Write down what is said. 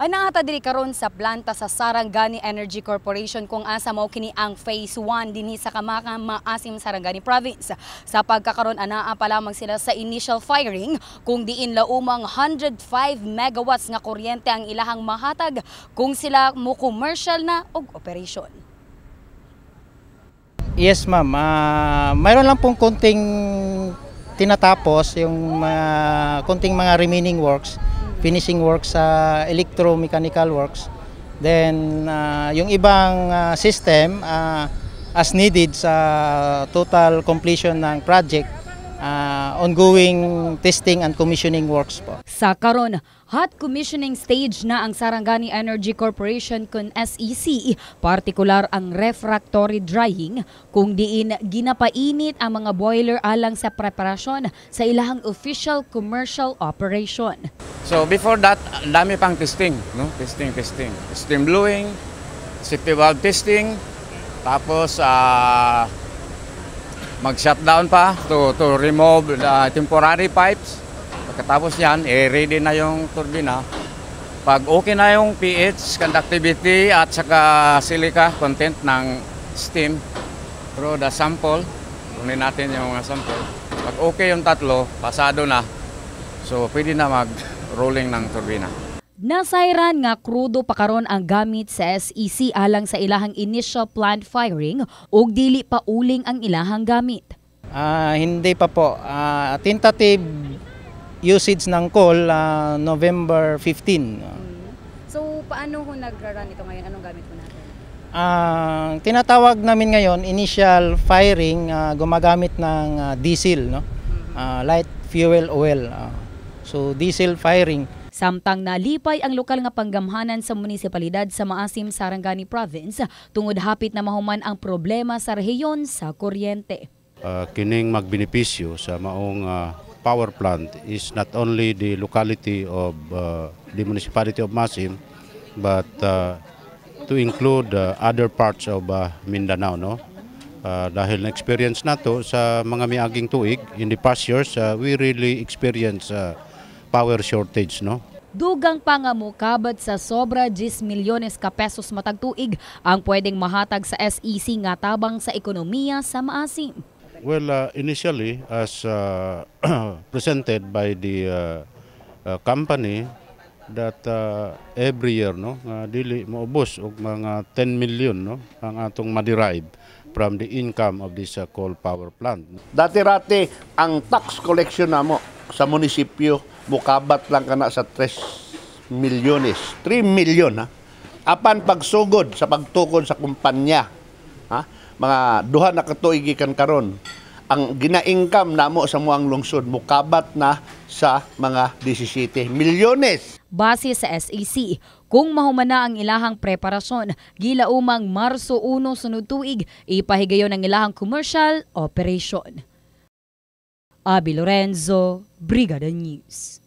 Anaata diri karon sa planta sa Sarangani Energy Corporation kung asa mao kini ang phase 1 dinhi sa Kamaka Maasim Sarangani Province. Sa pagkakaron anaa pa lamang sila sa initial firing kung diin laumang 105 megawatts nga kuryente ang ilahang mahatag kung sila mo commercial na og operation. Yes ma'am, Ah, mayroon lang pong konting tinatapos yung mga konting mga remaining works, finishing works sa electromechanical works. Then ah, yung ibang ah, system ah, as needed sa total completion ng project, ah, ongoing testing and commissioning works po. Sa karon, hot commissioning stage na ang Sarangani Energy Corporation kun SEC, partikular ang refractory drying kung diin ginapainit ang mga boiler alang sa preparasyon sa ilahang official commercial operation. So before that, dami pang testing, no? Testing, testing. Steam blowing, safety valve testing, tapos ah mag-shutdown pa to to remove the temporary pipes. Pagkatapos yan, eh, ready na yung turbina. Pag okay na yung pH, conductivity at saka silica content ng steam, throw the sample, kunin natin yung mga sample. Pag okay yung tatlo, pasado na, so pwede na mag-rolling ng turbina. Nasayran nga krudo pa karon ang gamit sa SEC alang sa ilahang initial plant firing ug dili pa uling ang ilahang gamit. Ah, hindi pa po. Ah, tentative usage ng coal ah, November 15. So paano ho nagra-run ito ngayon? Anong gamit mo natin? Ang tinatawag namin ngayon, initial firing, ah, gumagamit ng ah, diesel, no? Ah, light fuel oil. ah. so diesel firing. Samtang nalipay ang lokal nga panggamhanan sa munisipalidad sa Maasim Sarangani Province tungod hapit na mahuman ang problema sa rehiyon sa kuryente. uh, kining magbenepisyo sa maong uh, power plant is not only the locality of uh, the municipality of Masim but uh, to include uh, other parts of uh, Mindanao no Uh, dahil na experience nato sa mga miaging tuig in the past years uh, we really experience uh, power shortage no Dugang pa nga mokabat sa sobra 10 milyones ka pesos matag tuig ang pwedeng mahatag sa SEC nga tabang sa ekonomiya sa Maasim. Well, uh, initially, as uh, presented by the uh, uh, company, that uh, every year, no, nga dili maubos og mga 10 million, no, ang atong ma-derive from the income of this uh, coal power plant. Dati-rati, ang tax collection namo sa munisipyo, mukabat lang kana sa 3 milyones. 3 milyon, ha? Apan pagsugod sa pagtukod sa kumpanya, ha? Mga duha na katuig gikan karon ang gina-income namo sa muang lungsod mukabat na sa mga 17 milyones. Base sa SEC, kung mahumana ang ilahang preparasyon, gilaumang Marso 1 sunod tuig, ipahigayon ang ilahang commercial operation. Abi Lorenzo, Brigada News.